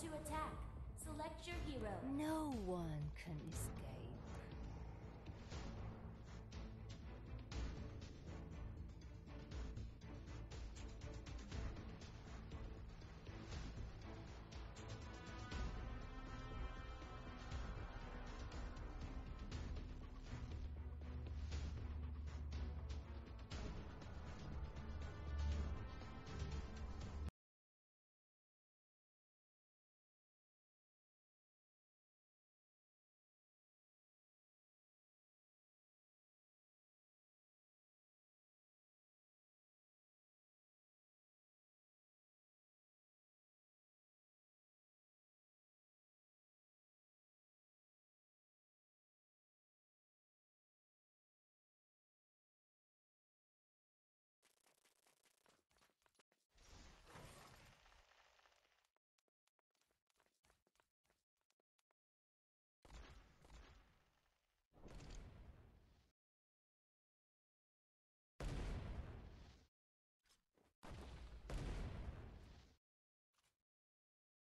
to attack. Select your hero. No one can escape.